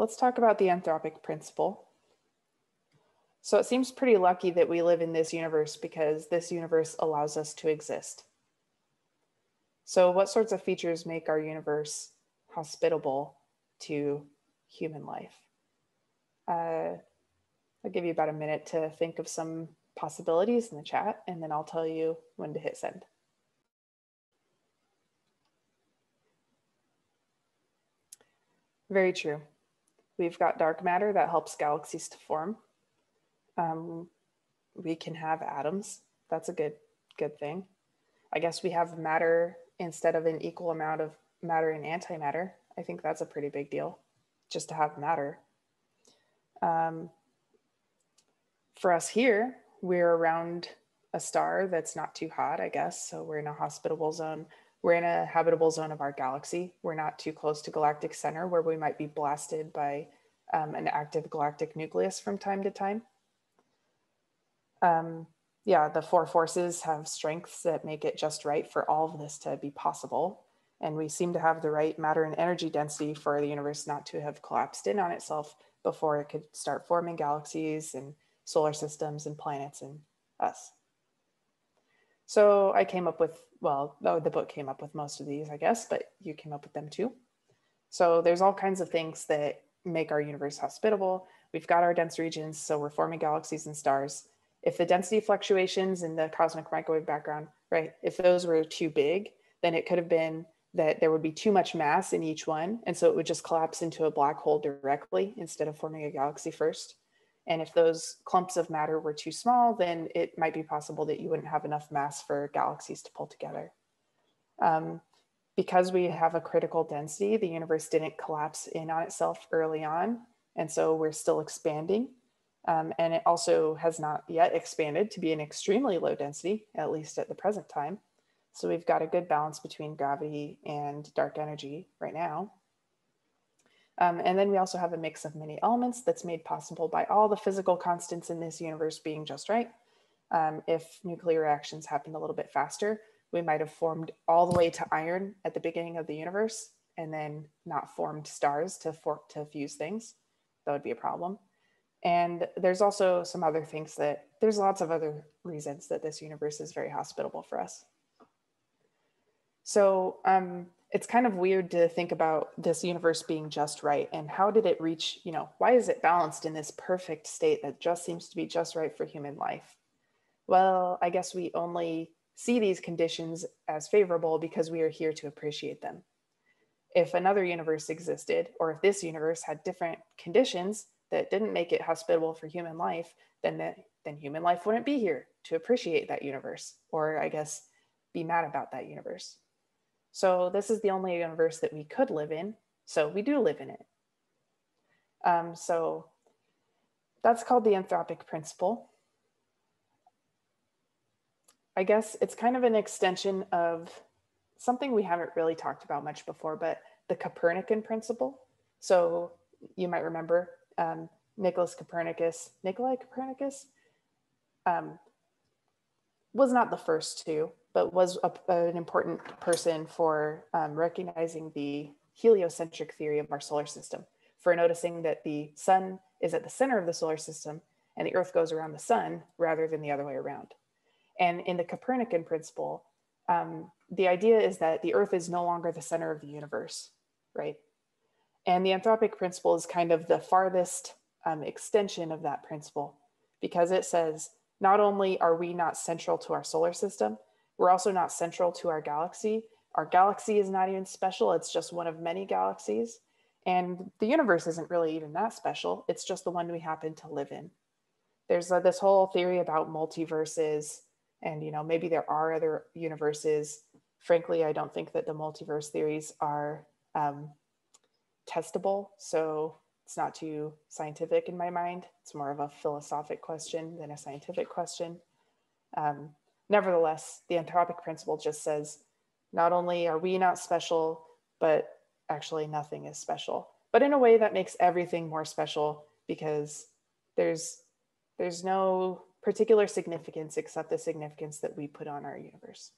let's talk about the anthropic principle. So it seems pretty lucky that we live in this universe because this universe allows us to exist. So, what sorts of features make our universe hospitable to human life? Uh, I'll give you about a minute to think of some possibilities in the chat, and then I'll tell you when to hit send. Very true. We've got dark matter that helps galaxies to form. Um, we can have atoms. That's a good good thing. I guess we have matter instead of an equal amount of matter and antimatter. I think that's a pretty big deal, just to have matter. Um, for us here, we're around a star that's not too hot, I guess. So we're in a hospitable zone. We're in a habitable zone of our galaxy. We're not too close to galactic center where we might be blasted by um, an active galactic nucleus from time to time. Um, yeah, the four forces have strengths that make it just right for all of this to be possible. And we seem to have the right matter and energy density for the universe not to have collapsed in on itself before it could start forming galaxies and solar systems and planets and us. So I came up with, well, the book came up with most of these, I guess, but you came up with them too. So there's all kinds of things that make our universe hospitable. We've got our dense regions, so we're forming galaxies and stars if the density fluctuations in the cosmic microwave background, right, if those were too big, then it could have been that there would be too much mass in each one. And so it would just collapse into a black hole directly instead of forming a galaxy first. And if those clumps of matter were too small, then it might be possible that you wouldn't have enough mass for galaxies to pull together. Um, because we have a critical density, the universe didn't collapse in on itself early on. And so we're still expanding. Um, and it also has not yet expanded to be an extremely low density, at least at the present time. So we've got a good balance between gravity and dark energy right now. Um, and then we also have a mix of many elements that's made possible by all the physical constants in this universe being just right. Um, if nuclear reactions happened a little bit faster, we might have formed all the way to iron at the beginning of the universe and then not formed stars to, for, to fuse things. That would be a problem. And there's also some other things that there's lots of other reasons that this universe is very hospitable for us. So um, it's kind of weird to think about this universe being just right and how did it reach, you know, why is it balanced in this perfect state that just seems to be just right for human life? Well, I guess we only see these conditions as favorable because we are here to appreciate them. If another universe existed, or if this universe had different conditions, that didn't make it hospitable for human life, then that, then human life wouldn't be here to appreciate that universe, or I guess be mad about that universe. So this is the only universe that we could live in. So we do live in it. Um, so that's called the anthropic principle. I guess it's kind of an extension of something we haven't really talked about much before, but the Copernican principle. So you might remember um, Nicholas Copernicus, Nikolai Copernicus, um, was not the first to, but was a, an important person for um, recognizing the heliocentric theory of our solar system, for noticing that the sun is at the center of the solar system and the earth goes around the sun rather than the other way around. And in the Copernican principle, um, the idea is that the earth is no longer the center of the universe, right? And the anthropic principle is kind of the farthest um, extension of that principle because it says not only are we not central to our solar system, we're also not central to our galaxy. Our galaxy is not even special, it's just one of many galaxies. And the universe isn't really even that special, it's just the one we happen to live in. There's uh, this whole theory about multiverses, and you know maybe there are other universes. Frankly, I don't think that the multiverse theories are um, testable. So it's not too scientific in my mind. It's more of a philosophic question than a scientific question. Um, nevertheless, the anthropic principle just says not only are we not special, but actually nothing is special. But in a way that makes everything more special because there's there's no particular significance except the significance that we put on our universe.